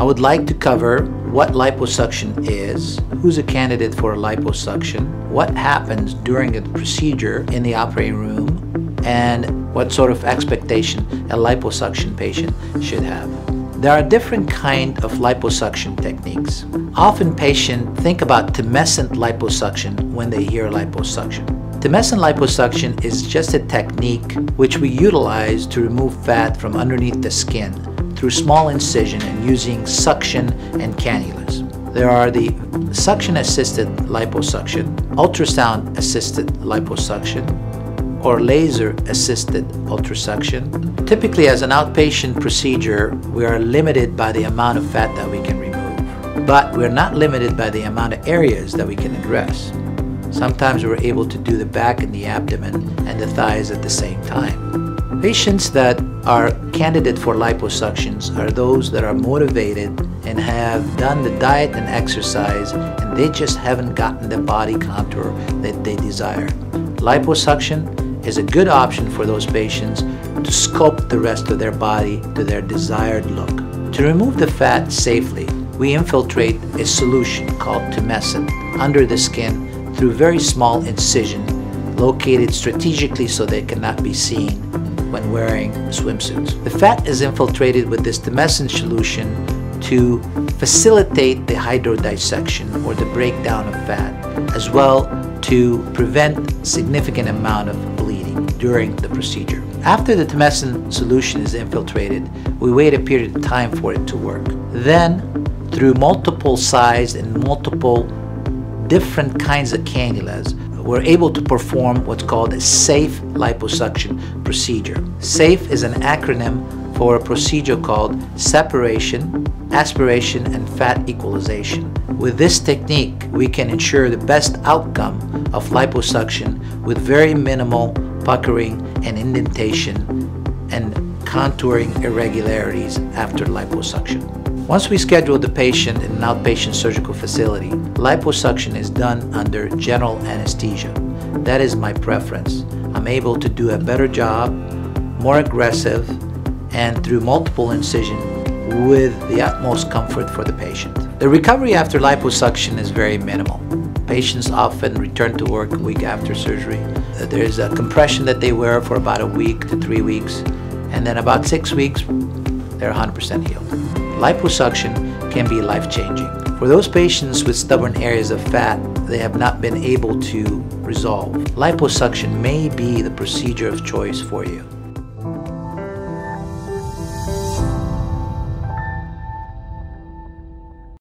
I would like to cover what liposuction is, who's a candidate for liposuction, what happens during a procedure in the operating room, and what sort of expectation a liposuction patient should have. There are different kind of liposuction techniques. Often patients think about tumescent liposuction when they hear liposuction. Tumescent liposuction is just a technique which we utilize to remove fat from underneath the skin through small incision and using suction and cannulas. There are the suction-assisted liposuction, ultrasound-assisted liposuction, or laser-assisted ultrasuction. Typically, as an outpatient procedure, we are limited by the amount of fat that we can remove, but we're not limited by the amount of areas that we can address. Sometimes we're able to do the back and the abdomen and the thighs at the same time. Patients that are candidate for liposuctions are those that are motivated and have done the diet and exercise and they just haven't gotten the body contour that they desire. Liposuction is a good option for those patients to sculpt the rest of their body to their desired look. To remove the fat safely, we infiltrate a solution called tumescent under the skin through very small incision located strategically so they cannot be seen when wearing swimsuits. The fat is infiltrated with this tumescent solution to facilitate the hydrodissection or the breakdown of fat as well to prevent significant amount of bleeding during the procedure. After the tumescent solution is infiltrated, we wait a period of time for it to work. Then, through multiple sized and multiple different kinds of cannulas, we're able to perform what's called a safe liposuction procedure. SAFE is an acronym for a procedure called separation, aspiration, and fat equalization. With this technique, we can ensure the best outcome of liposuction with very minimal puckering and indentation and contouring irregularities after liposuction. Once we schedule the patient in an outpatient surgical facility, liposuction is done under general anesthesia. That is my preference. I'm able to do a better job, more aggressive, and through multiple incision with the utmost comfort for the patient. The recovery after liposuction is very minimal. Patients often return to work a week after surgery. There's a compression that they wear for about a week to three weeks, and then about six weeks, they're 100% healed liposuction can be life-changing. For those patients with stubborn areas of fat they have not been able to resolve, liposuction may be the procedure of choice for you.